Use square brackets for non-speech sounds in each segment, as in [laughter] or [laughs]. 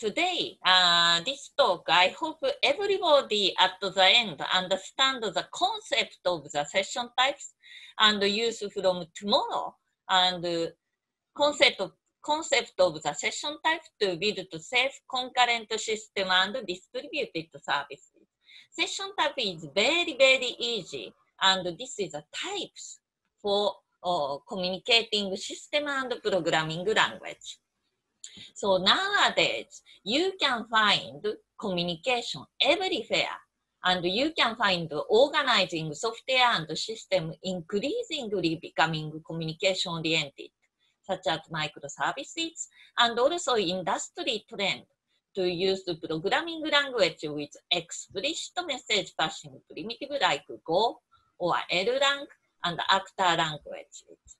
today, uh, this talk, I hope everybody at the end understand the concept of the session types and use from tomorrow and concept of concept of the session type to build safe concurrent system and distributed services. Session type is very, very easy and this is a types for uh, communicating system and programming language. So nowadays, you can find communication everywhere and you can find organizing software and system increasingly becoming communication oriented, such as microservices and also industry trend to use the programming language with explicit message passing primitive like Go or Erlang and Actor languages.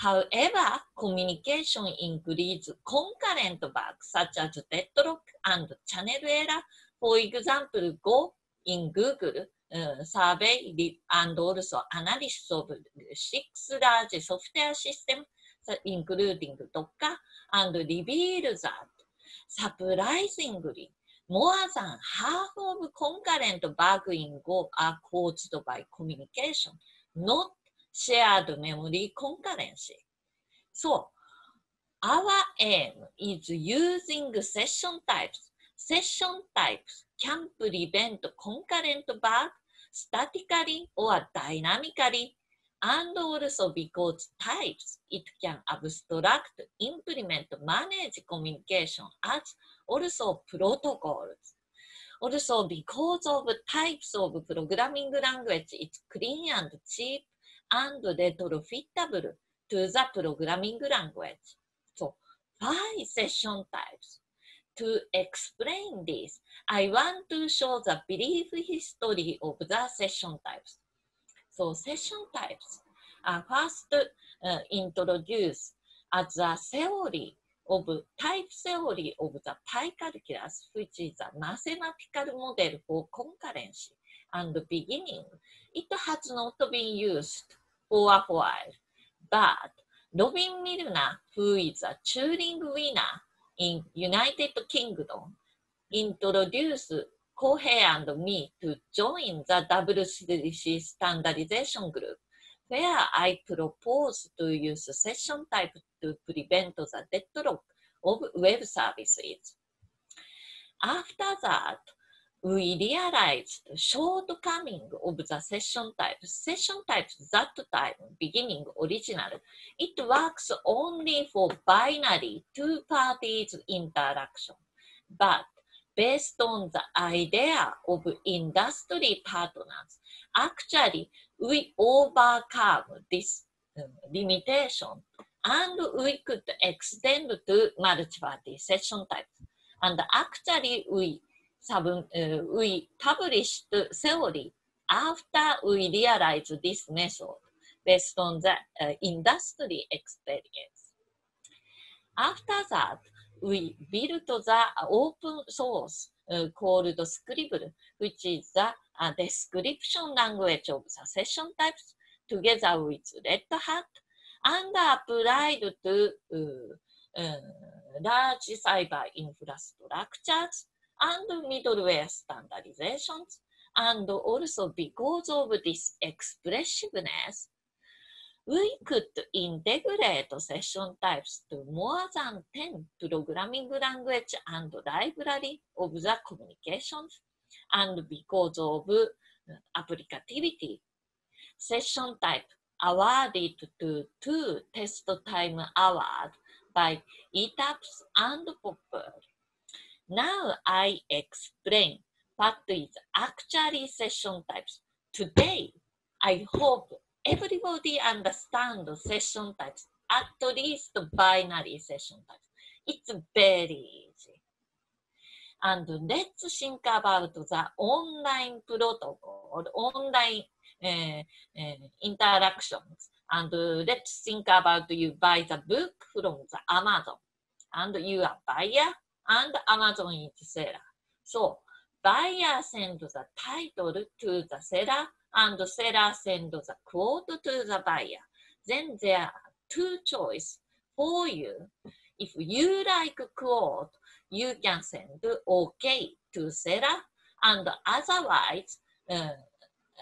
However, communication includes concurrent bugs such as deadlock and channel error. For example, Go in Google uh, survey and also analysis of six large software systems, including Docker, and reveal that surprisingly, more than half of concurrent bugs in Go are caused by communication, not shared memory concurrency. So, our aim is using session types. Session types can prevent concurrent bug statically or dynamically and also because types, it can abstract, implement, manage communication as also protocols. Also because of types of programming language, it's clean and cheap and retrofittable to the programming language. So, five session types. To explain this, I want to show the brief history of the session types. So, session types are first uh, introduced as a theory of type theory of the pi calculus, which is a mathematical model for concurrency and beginning. It has not been used for a while. But Robin Milner, who is a Turing winner in United Kingdom, introduced Kohei and me to join the W3C standardization group, where I propose to use session type to prevent the deadlock of web services. After that, we realized shortcoming of the session type. Session type that time, beginning original, it works only for binary two parties interaction. But based on the idea of industry partners, actually we overcome this um, limitation and we could extend to multi-party session types. And actually we サブ、ウィ、タブリッシュ、セオリー、アフター、ウィ、リアライズ、ディス、メソッド、ベスト、ザ、インダストリー、エクスペリエンス。アフターザ、ウィ、ビルト、ザ、オープン、ソース、コールド、スクリブル、ウィッチ、ザ、デスクリプション、ランゲージ、オブ、ザ、セッション、タイプス、トゥゲザ、ウィッ、レッドハット、アンダー、プライド、トゥ、ラージ、サイバー、インフラストラクチャーズ、and middleware standardizations. And also because of this expressiveness, we could integrate session types to more than 10 programming language and library of the communications. And because of applicativity, session type awarded to two test time awards by ETAPS and POPL. Now I explain what is actually session types. Today, I hope everybody understands session types, at least binary session types. It's very easy. And let's think about the online protocol, online uh, uh, interactions. And let's think about you buy the book from the Amazon. And you are buyer and Amazon is seller. So buyer sends the title to the seller and seller sends the quote to the buyer. Then there are two choices for you. If you like quote, you can send OK to seller and otherwise uh,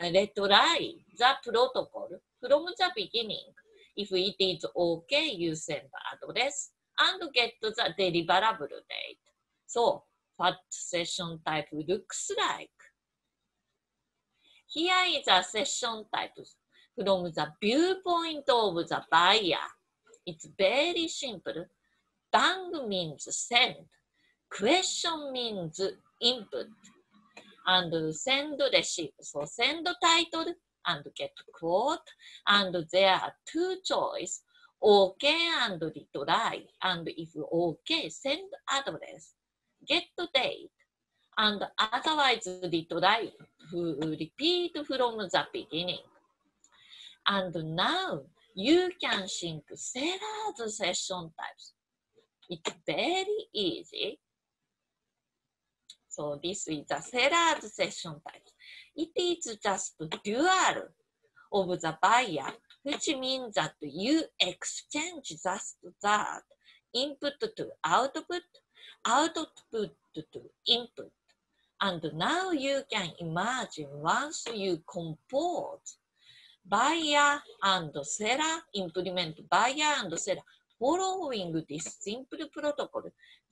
retry the protocol from the beginning. If it is OK, you send address and get the deliverable date. So, what session type looks like? Here is a session type from the viewpoint of the buyer. It's very simple. Bang means send. Question means input. And send receive. So send title and get quote. And there are two choices. OK and retry. And if OK, send address. Get date. And otherwise retry. Repeat from the beginning. And now you can think seller's session types. It's very easy. So this is the seller's session type. It is just dual of the buyer, which means that you exchange just that input to output, output to input. And now you can imagine once you compose buyer and seller, implement buyer and seller. Following this simple protocol,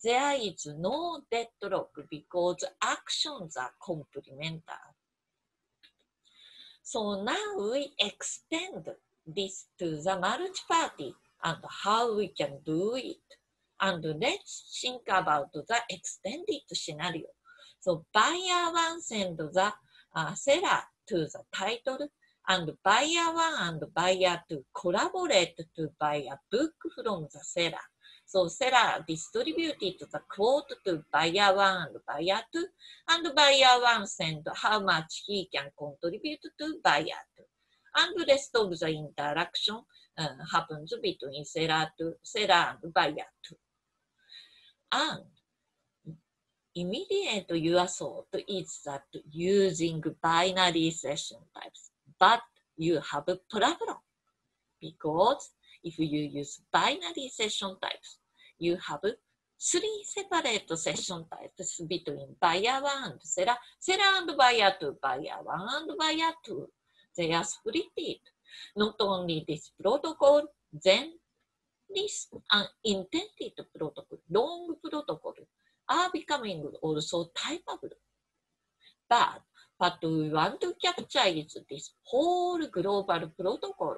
there is no deadlock because actions are complementary. So now we extend this to the multi-party and how we can do it. And let's think about the extended scenario. So buyer one send the uh, seller to the title and buyer one and buyer two collaborate to buy a book from the seller. So seller distributed the quote to buyer one and buyer two, and buyer one send how much he can contribute to buyer two. And rest of the interaction uh, happens between seller to seller and buyer two. And immediate your thought is that using binary session types but you have a problem because if you use binary session types, you have three separate session types between buyer one and seller, seller and buyer two, buyer one and buyer two. They are split. Not only this protocol, then this unintended protocol, long protocol, are becoming also typable. But What we want to capture is this whole global protocol.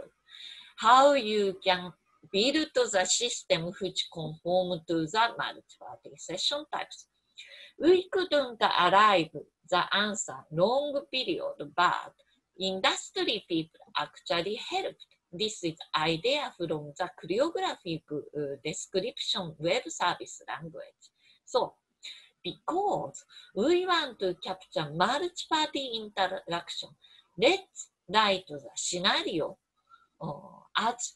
How you can build the system which conform to the multi-party session types. We couldn't arrive the answer long period, but industry people actually helped. This is idea from the choreographic description web service language. So because we want to capture multi-party interaction. Let's write the scenario uh, as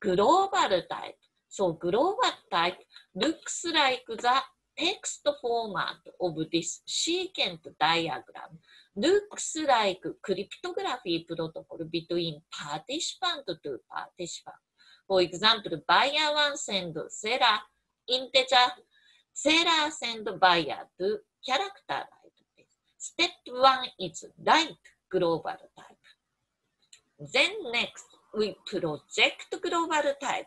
global type. So global type looks like the text format of this sequence diagram looks like cryptography protocol between participant to participant. For example, buyer one send seller integer seller send buyer to character type。Step 1 is write global type. Then next, we project global type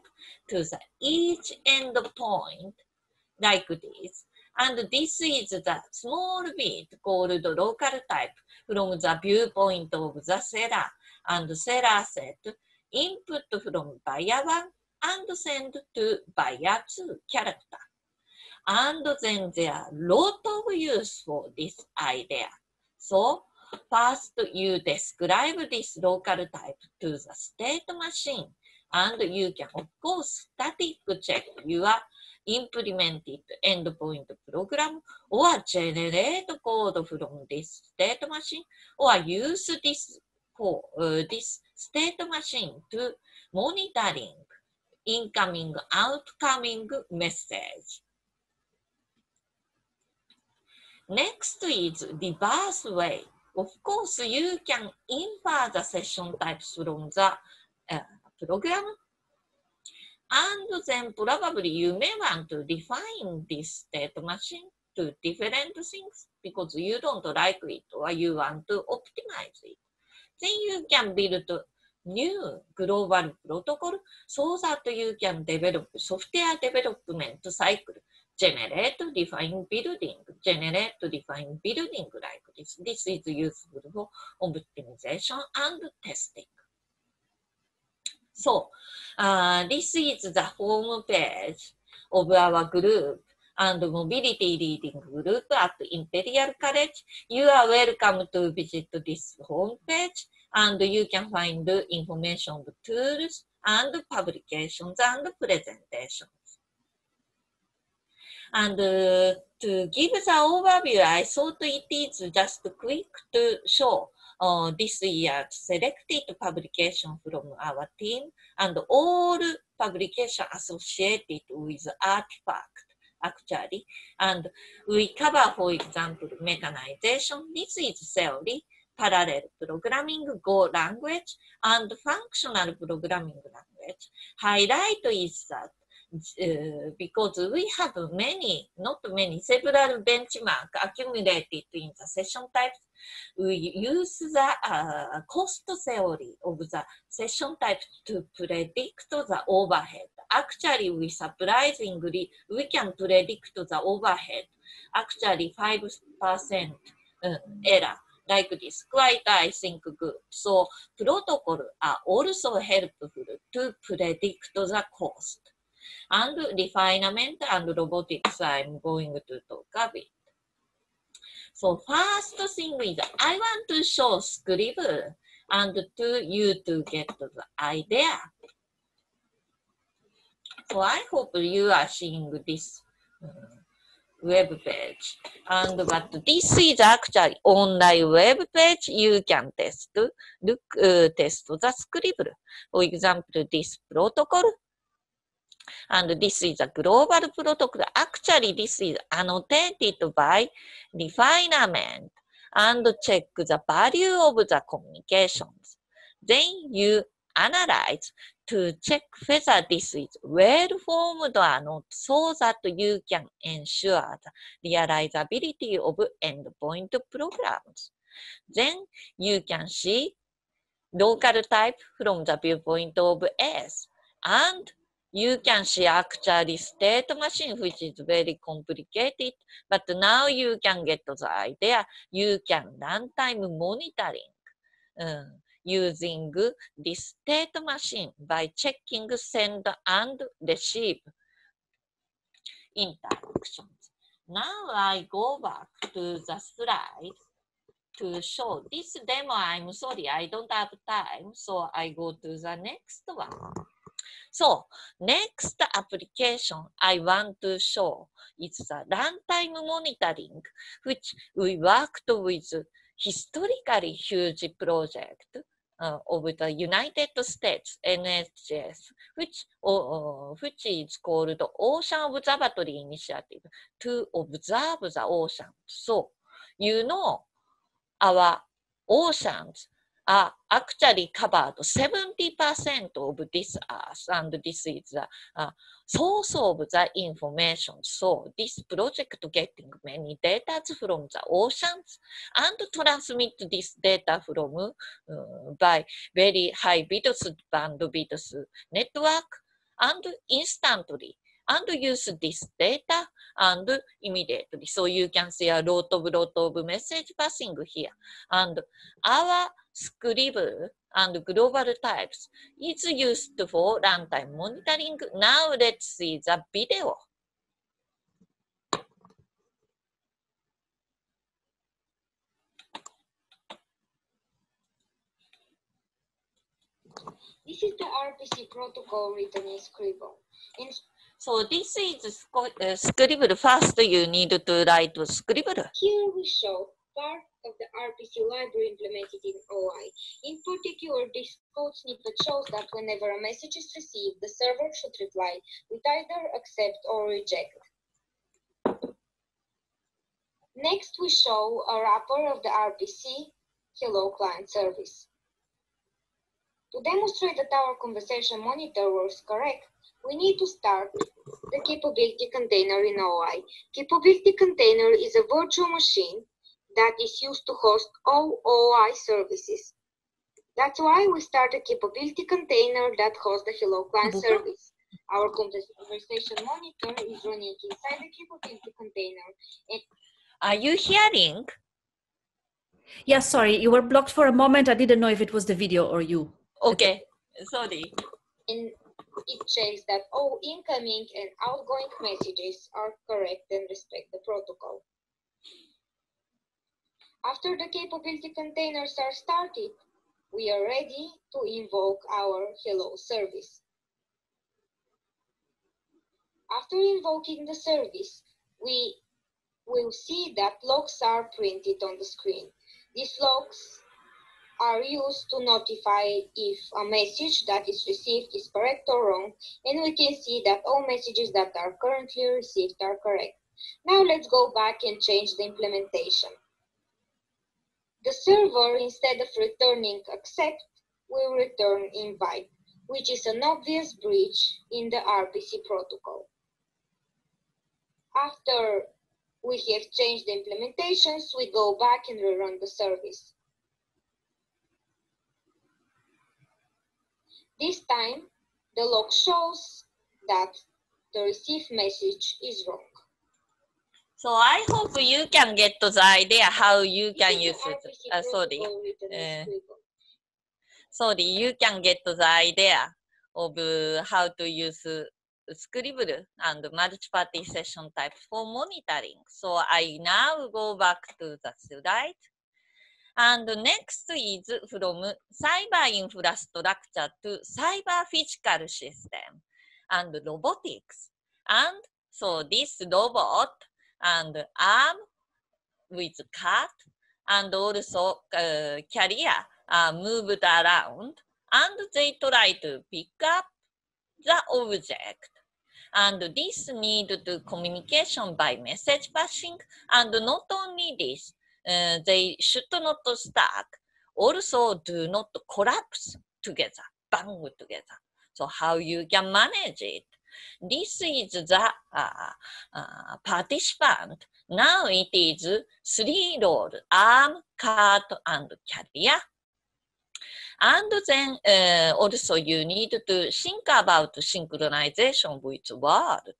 to the each end point like this. And this is the small bit called local type from the viewpoint of the seller. And seller set input from buyer 1 and send to buyer 2 character. And then there are lot of use for this idea. So first you describe this local type to the state machine and you can of course static check your implemented endpoint program or generate code from this state machine or use this for uh, this state machine to monitoring incoming outcoming message. Next is reverse way. Of course, you can infer the session types from the uh, program. And then probably you may want to define this state machine to different things because you don't like it or you want to optimize it. Then you can build new global protocol so that you can develop software development cycle generate, define, building, generate, define, building like this. This is useful for optimization and testing. So, uh, this is the home page of our group and mobility reading group at Imperial College. You are welcome to visit this home page and you can find information tools and publications and presentations. And uh, to give the overview, I thought it is just quick to show uh, this year's selected publication from our team and all publication associated with artifact actually. And we cover, for example, mechanization. This is theory, parallel programming, Go language, and functional programming language. Highlight is that because we have many, not many, several benchmark accumulated in the session types. We use the uh, cost theory of the session type to predict the overhead. Actually, we surprisingly, we can predict the overhead. Actually, 5% uh, error like this. Quite, I think, good. So, protocol are also helpful to predict the cost and refinement and robotics I'm going to talk a bit. So first thing is I want to show Scribble and to you to get the idea. So I hope you are seeing this um, web page. And but this is actually online web page. You can test, look, uh, test the Scribble. For example, this protocol and this is a global protocol. Actually, this is annotated by refinement and check the value of the communications. Then you analyze to check whether this is well formed or not so that you can ensure the realizability of endpoint programs. Then you can see local type from the viewpoint of S and you can see actually state machine, which is very complicated, but now you can get the idea. You can runtime monitoring um, using this state machine by checking send and receive interactions. Now I go back to the slide to show this demo. I'm sorry, I don't have time, so I go to the next one. So next application I want to show is the runtime monitoring, which we worked with historically huge project uh, of the United States NHS, which, uh, which is called Ocean Observatory Initiative to observe the ocean. So, you know, our oceans are actually covered 70% of this earth and this is the uh, source of the information. So this project getting many data from the oceans and transmit this data from uh, by very high bits bandwidth network and instantly and use this data and immediately. So you can see a lot of lot of message passing here. And our Scribble and global types is used for runtime monitoring. Now let's see the video. This is the RPC protocol written in Scribble. In so this is uh, Scribble. First, you need to write Scribble. Here we show part of the RPC library implemented in OI. In particular, this code snippet shows that whenever a message is received, the server should reply with either accept or reject. Next, we show a wrapper of the RPC Hello Client service. To demonstrate that our conversation monitor works correct, we need to start the capability container in OI. Capability container is a virtual machine that is used to host all OI services. That's why we start a capability container that hosts the Hello Client service. Our conversation monitor is running inside the capability container. And Are you hearing? Yeah, sorry, you were blocked for a moment. I didn't know if it was the video or you. Okay, sorry. and it checks that all incoming and outgoing messages are correct and respect the protocol. After the capability containers are started, we are ready to invoke our hello service. After invoking the service, we will see that logs are printed on the screen. These logs are used to notify if a message that is received is correct or wrong, and we can see that all messages that are currently received are correct. Now let's go back and change the implementation. The server, instead of returning accept, will return invite, which is an obvious breach in the RPC protocol. After we have changed the implementations, we go back and rerun the service. This time, the log shows that the received message is wrong. So I hope you can get the idea how you can use it. Uh, sorry, Eh. squiggle. sorry, you can get the idea of uh, how to use uh, Scribble and multi-party session type for monitoring. So I now go back to the slide. And next is from cyber infrastructure to cyber physical system and robotics. And so this robot and arm with cart and also uh, carrier are moved around and they try to pick up the object. And this need to communication by message passing and not only this, uh, they should not stack, also do not collapse together, bang together. So how you can manage it? This is the uh, uh, participant. Now it is three role, arm, cart, and carrier. And then uh, also you need to think about synchronization with world.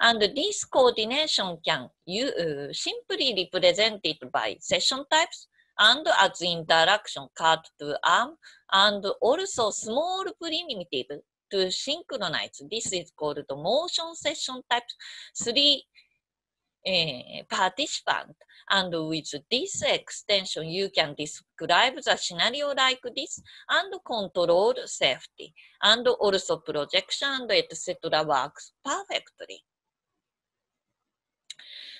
And this coordination can you uh, simply represented by session types and as interaction card to arm and also small primitive to synchronize. This is called the motion session type three uh, participant. And with this extension, you can describe the scenario like this and control safety. And also projection and etc. works perfectly.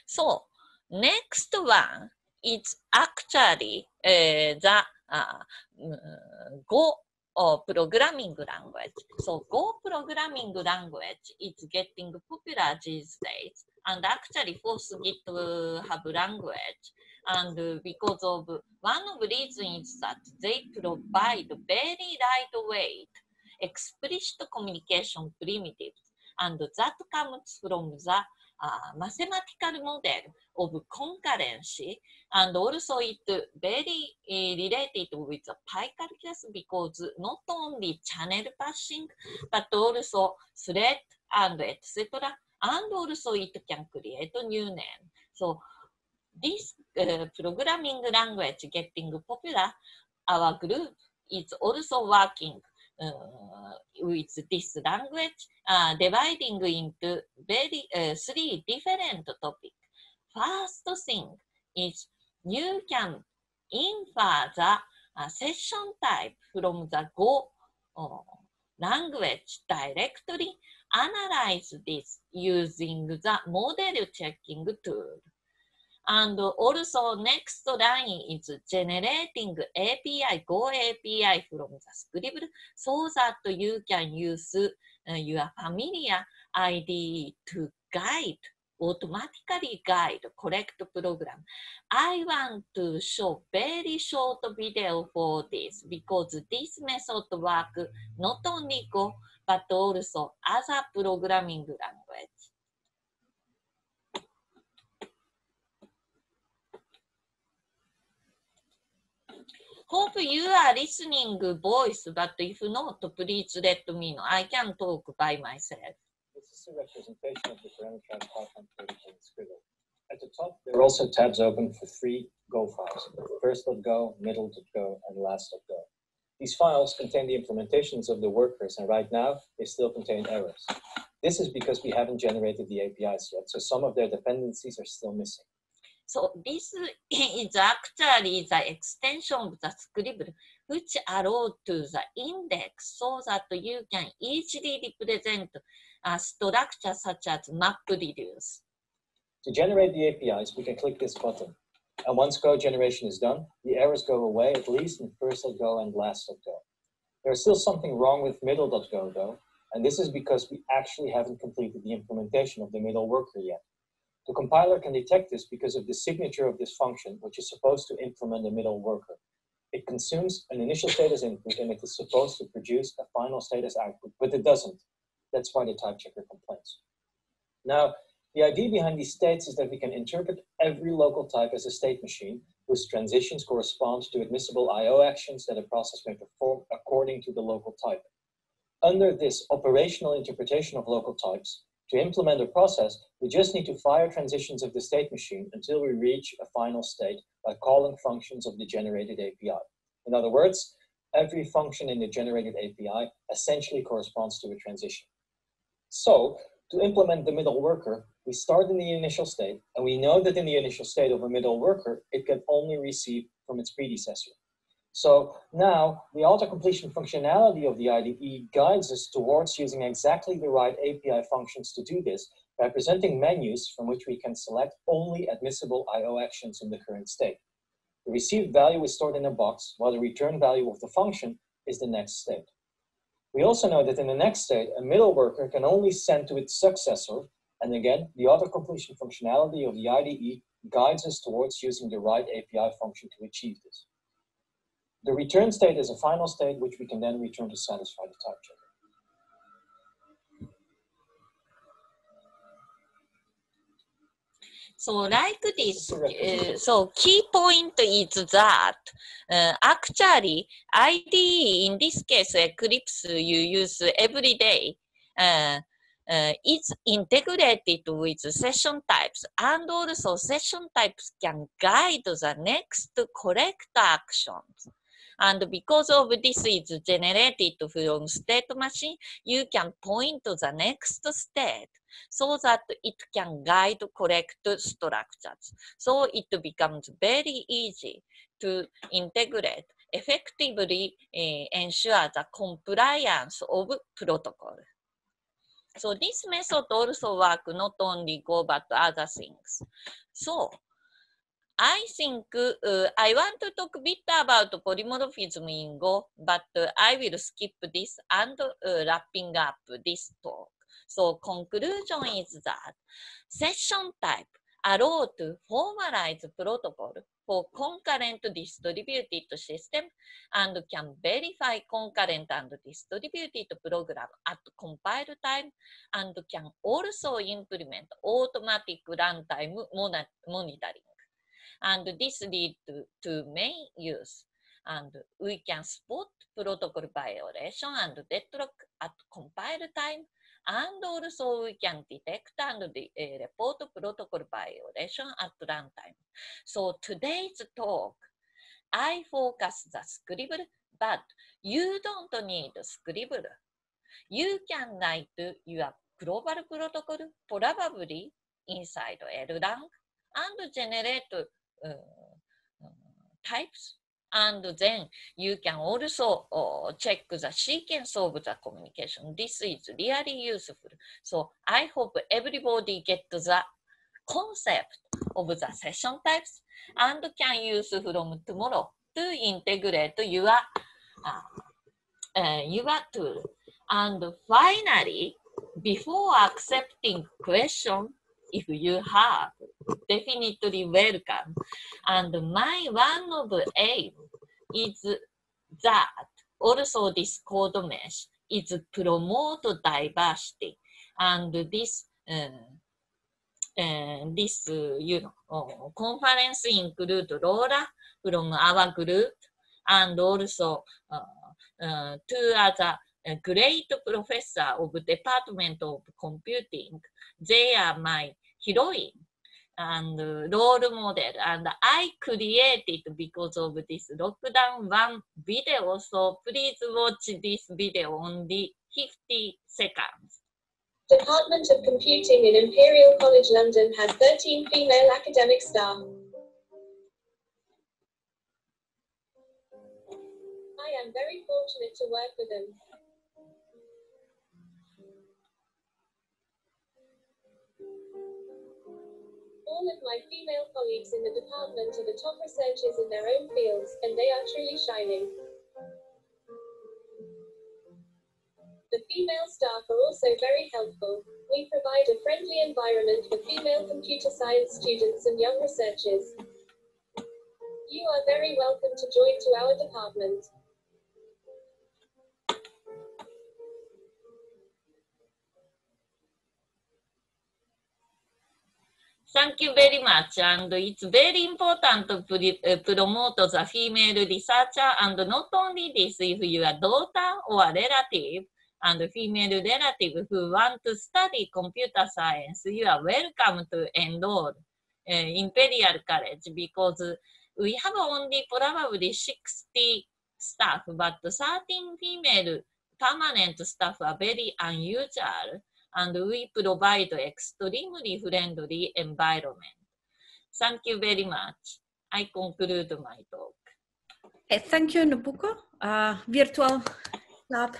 So next one is actually uh, the uh, Go uh, programming language. So Go programming language is getting popular these days. And actually force it to have language. And because of one of the reasons is that they provide very lightweight, explicit communication primitives. And that comes from the uh, mathematical model of concurrency and also it very uh, related with the pi calculus because not only channel passing but also thread and etc and also it can create new name so this uh, programming language getting popular our group is also working with this language, uh, dividing into very uh, three different topics. First thing is you can infer the uh, session type from the Go uh, language directly, analyze this using the model checking tool. And also next line is generating API, Go API from the script so that you can use your familiar IDE to guide automatically guide correct program. I want to show very short video for this because this method work not only Go but also other programming language. Hope you are listening voice, but if not, please let me know. I can talk by myself. This is a representation of the. At the top, there are also tabs open for three Go files, first.go, middle.go, and last.go. These files contain the implementations of the workers, and right now, they still contain errors. This is because we haven't generated the APIs yet, so some of their dependencies are still missing. So this is actually the extension of the script which allow to the index so that you can easily represent a structure such as map reduce. To generate the APIs, we can click this button. And once Go generation is done, the errors go away, at least in first.go and last.go. There is still something wrong with middle.go though, and this is because we actually haven't completed the implementation of the middle worker yet. The compiler can detect this because of the signature of this function, which is supposed to implement a middle worker. It consumes an initial status input and it is supposed to produce a final status output, but it doesn't. That's why the type checker complains. Now, the idea behind these states is that we can interpret every local type as a state machine whose transitions correspond to admissible I.O. actions that a process may perform according to the local type. Under this operational interpretation of local types, to implement a process, we just need to fire transitions of the state machine until we reach a final state by calling functions of the generated API. In other words, every function in the generated API essentially corresponds to a transition. So, to implement the middle worker, we start in the initial state, and we know that in the initial state of a middle worker, it can only receive from its predecessor. So now the auto-completion functionality of the IDE guides us towards using exactly the right API functions to do this by presenting menus from which we can select only admissible IO actions in the current state. The received value is stored in a box, while the return value of the function is the next state. We also know that in the next state, a middle worker can only send to its successor, and again, the auto-completion functionality of the IDE guides us towards using the right API function to achieve this. The return state is a final state which we can then return to satisfy the type checker. So like this, uh, so key point is that uh, actually IDE in this case Eclipse you use every day uh, uh, is integrated with session types and also session types can guide the next correct actions. And because of this is generated from state machine, you can point to the next state so that it can guide correct structures. So it becomes very easy to integrate effectively uh, ensure the compliance of protocol. So this method also work not only Go but other things. So I think uh, I want to talk a bit about polymorphism in Go, but I will skip this and uh, wrapping up this talk. So conclusion is that session type allow to formalize protocol for concurrent distributed system and can verify concurrent and distributed program at compile time and can also implement automatic runtime monitoring and this lead to, to main use. And we can spot protocol violation and deadlock at compile time, and also we can detect and uh, report protocol violation at runtime. So today's talk, I focus the scribble, but you don't need scribble. You can write your global protocol probably inside LLang and generate uh, types and then you can also uh, check the sequence of the communication. This is really useful. So I hope everybody get the concept of the session types and can use from tomorrow to integrate your, uh, uh, your tool. And finally, before accepting question, if you have, definitely welcome. And my one of aim is that also this code mesh is promote diversity and this uh, uh, this uh, you know uh, conference include Laura from our group and also uh, uh, two other great professor of the Department of Computing. They are my heroine and role model and I created because of this lockdown one video so please watch this video only 50 seconds. Department of Computing in Imperial College London has 13 female academic staff. I am very fortunate to work with them. All of my female colleagues in the department are the top researchers in their own fields, and they are truly shining. The female staff are also very helpful. We provide a friendly environment for female computer science students and young researchers. You are very welcome to join to our department. Thank you very much. And it's very important to pre- uh, promote the female researcher and not only this, if you are daughter or relative and female relative who want to study computer science, you are welcome to enroll uh, Imperial College because we have only probably 60 staff, but 13 female permanent staff are very unusual and we provide extremely friendly environment. Thank you very much. I conclude my talk. Okay, thank you, Nobuko. Uh, virtual lab.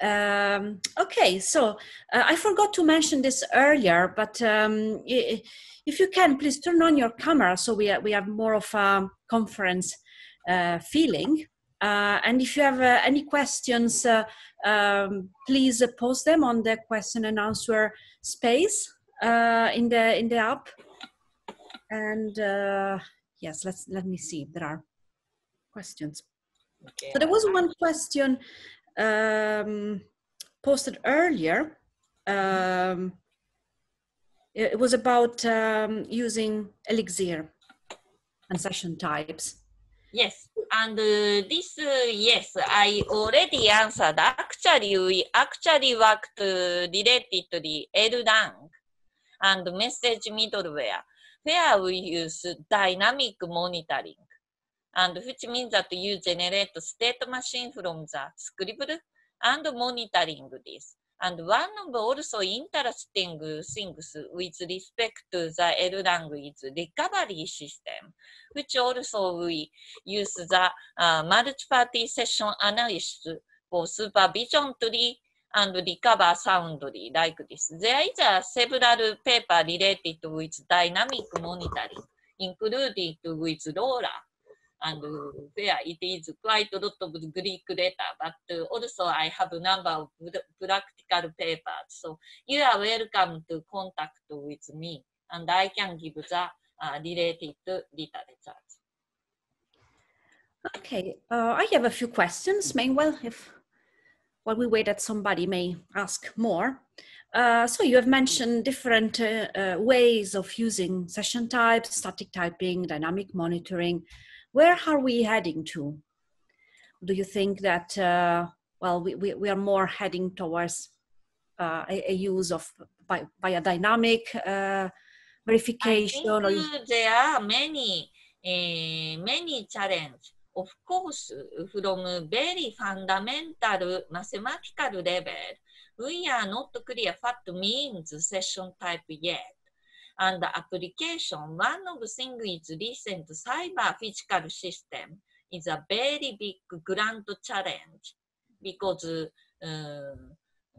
Um, okay, so uh, I forgot to mention this earlier, but um, if you can, please turn on your camera so we, we have more of a conference uh, feeling. Uh, and if you have uh, any questions, uh, um, please uh, post them on the question and answer space uh, in the in the app. And uh, yes, let's let me see if there are questions. Okay. So there was one question um, posted earlier. Um, it it was about um, using Elixir and session types. Yes, and uh, this, uh, yes, I already answered. Actually, we actually worked uh, related to the LLang and message middleware, where we use dynamic monitoring, and which means that you generate state machine from the script and monitoring this. And one of also interesting things with respect to the LLang is recovery system, which also we use the uh, multi-party session analysis for supervision tree and recover soundly like this. There is a several paper related with dynamic monitoring, including with LoRa, and where it is quite a lot of Greek letter, but also I have a number of pr- practical papers. So you are welcome to contact with me, and I can give the uh, related literature. Okay, uh, I have a few questions. Meanwhile, if while we wait that somebody may ask more. Uh, so you have mentioned different uh, uh, ways of using session types, static typing, dynamic monitoring. Where are we heading to? Do you think that, uh, well, we, we, we are more heading towards uh, a, a use of by, by a dynamic uh, I verification? think or uh, there are many, uh, many challenges. Of course, from very fundamental mathematical level, we are not clear what means session type yet. And application, one of the things is recent cyber physical system is a very big grand challenge because uh,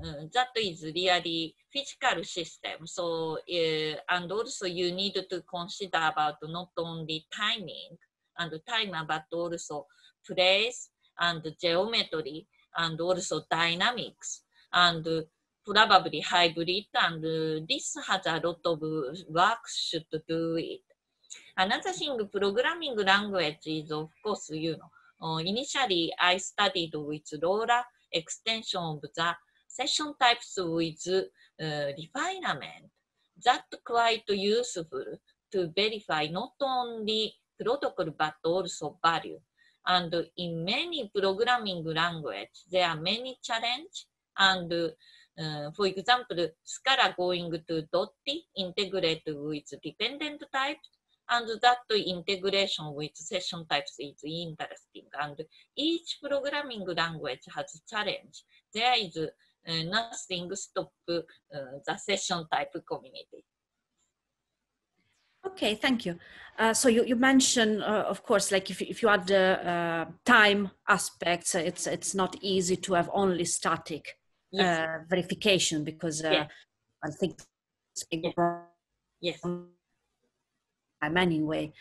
uh, that is really physical system. So, uh, and also you need to consider about not only timing and timer, but also place and geometry and also dynamics. And probably hybrid, and this has a lot of work should do it. Another thing, programming language is, of course, you know, uh, initially I studied with LoRa extension of the session types with uh, refinement. That quite useful to verify not only protocol but also value. And in many programming language, there are many challenge. And for example, Scala going to Dotty integrate with dependent types and that integration with session types is interesting. And each programming language has challenge. There is uh, nothing stop uh, the session type community. Okay, thank you. Uh, so you, you mentioned, uh, of course, like if, if you add the uh, time aspects, it's it's not easy to have only static Yes. uh, verification because uh, Yeah. I think yes. I'm anyway.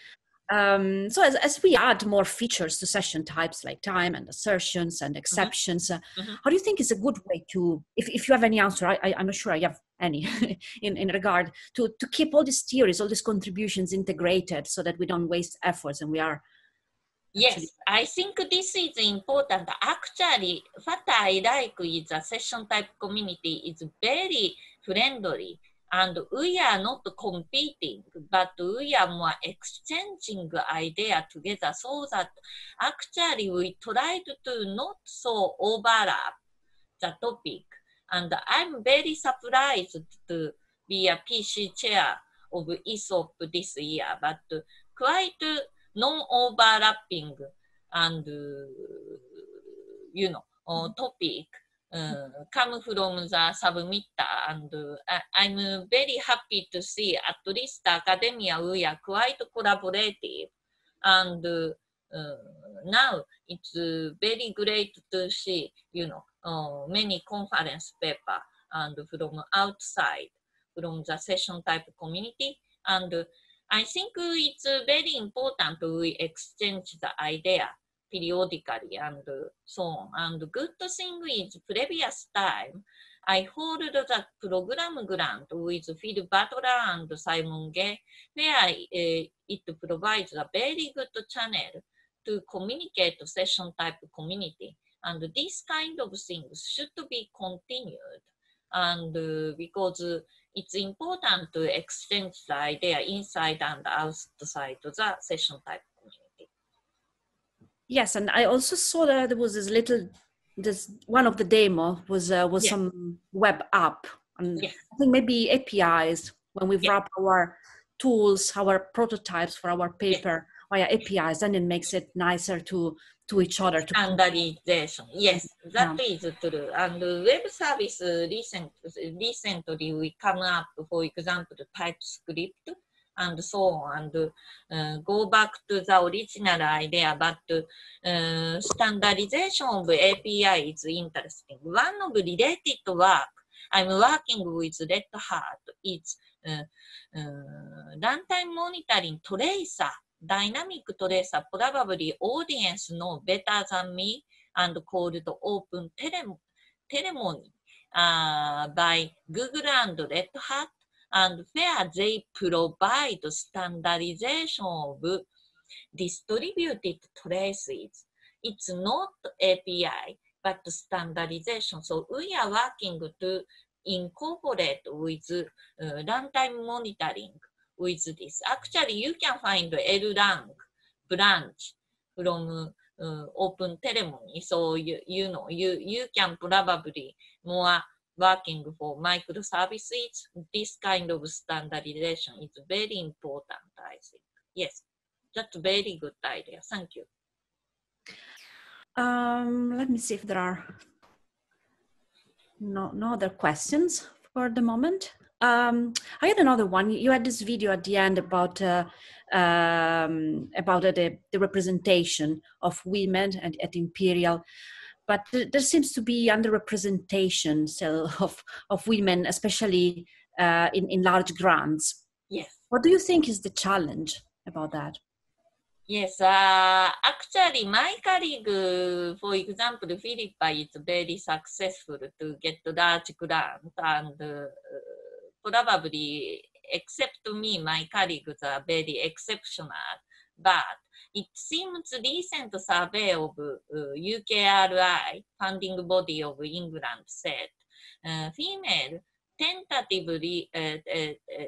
Um, so as, as we add more features to session types like time and assertions and exceptions, uh, Mhm. how do you think is a good way to, if, if you have any answer, I, I, I'm not sure I have any [laughs] in, in regard to, to keep all these theories, all these contributions integrated so that we don't waste efforts and we are, Yes, I think this is important. Actually, what I like is the session type community is very friendly and we are not competing, but we are more exchanging idea together so that actually we tried to not so overlap the topic. And I'm very surprised to be a PC chair of ESOP this year, but quite non-overlapping and you know uh, topic uh, come from the submitter and uh, I'm very happy to see at least academia we are quite collaborative and uh, now it's very great to see you know uh, many conference paper and from outside from the session type community and I think it's very important we exchange the idea periodically and so on. And good thing is previous time, I hold the program grant with Phil Wadler and Simon Gay, where uh, it provides a very good channel to communicate session type community. And this kind of things should be continued. And because it's important to exchange the idea inside and outside the session type community. yes. And I also saw that there was this little, this one of the demo was, uh, was Yeah. some web app and Yeah. I think maybe APIs when we Yeah. wrap our tools, our prototypes for our paper via APIs, then it makes it nicer to to each other. To Standardization, yes, that is true. And web service recent, recently we come up, for example, TypeScript and so on, and uh, go back to the original idea, but uh, standardization of API is interesting. One of related work I'm working with Red Hat is uh, uh, runtime monitoring tracer, dynamic trace probably audience know better than me, and called Open Tele- Telephony uh, by Google and Red Hat, and where they provide standardization of distributed traces. It's not API, but standardization. So we are working to incorporate with uh, runtime monitoring with this. Actually, you can find Erlang branch from uh, Open Telemetry. So you, you know, you, you can probably more working for microservices. This kind of standardization is very important, I think. Yes, that's very good idea. Thank you. Um, let me see if there are no, no other questions for the moment. Um, I had another one. You had this video at the end about uh, um, about uh, the, the representation of women at, at Imperial, but th- there seems to be underrepresentation so [laughs] of of women, especially uh, in in large grants. Yes. What do you think is the challenge about that? Yes, uh, actually, my colleague, for example, Philippa is very successful to get large grant and uh, probably, except me, my colleagues are very exceptional. But it seems recent survey of uh, UKRI, funding body of England, said uh, female tentatively, uh, uh, uh,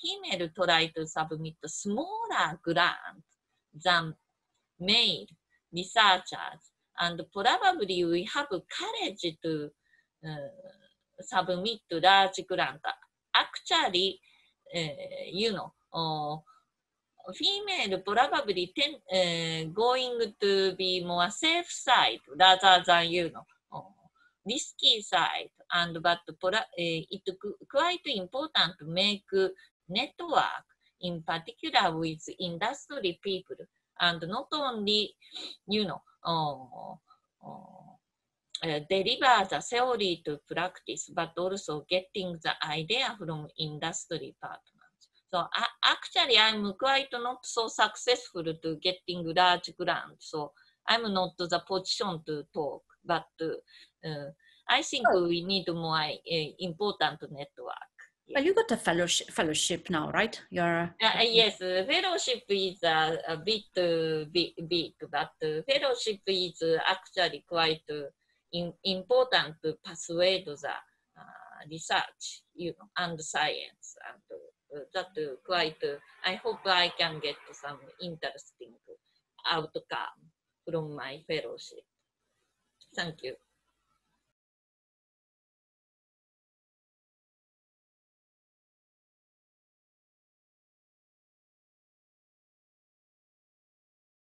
female try to submit smaller grant than male researchers, and probably we have courage to uh, submit large grant. Actually, uh, you know, uh, female probably ten, uh, going to be more safe side rather than you know uh, risky side. And but uh, it quite important to make network in particular with industry people and not only you know uh, uh, deliver the theory to practice but also getting the idea from industry partners. So uh, actually, I'm quite not so successful to getting large grants. So I'm not the position to talk, but uh, I think we need more uh, important network. Well, you got a fellowship, fellowship now, right? You're Uh, yes, uh, fellowship is uh, a bit uh, big, big, but fellowship is actually quite uh, in, important to persuade the research, you know, and science, and uh, that quite. Uh, I hope I can get some interesting outcome from my fellowship. Thank you.